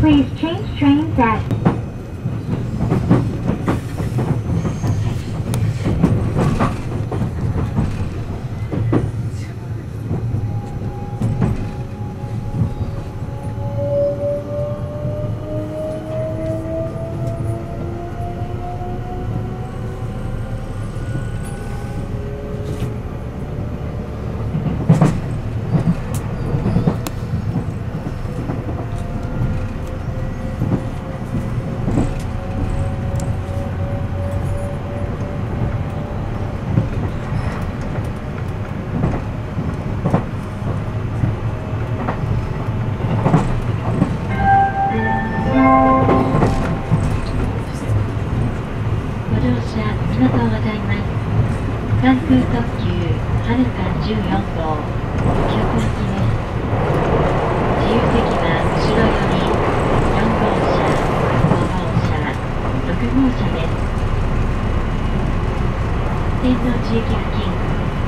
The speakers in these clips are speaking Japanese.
Please change trains at 車ありがとうございます。関空特急はるか14号客行きです。自由席は後ろより4号車、5号車、6号車です。天王寺駅付近、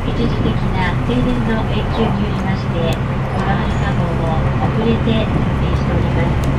一時的な停電の影響によりまして、このはるか号も遅れて運転しております。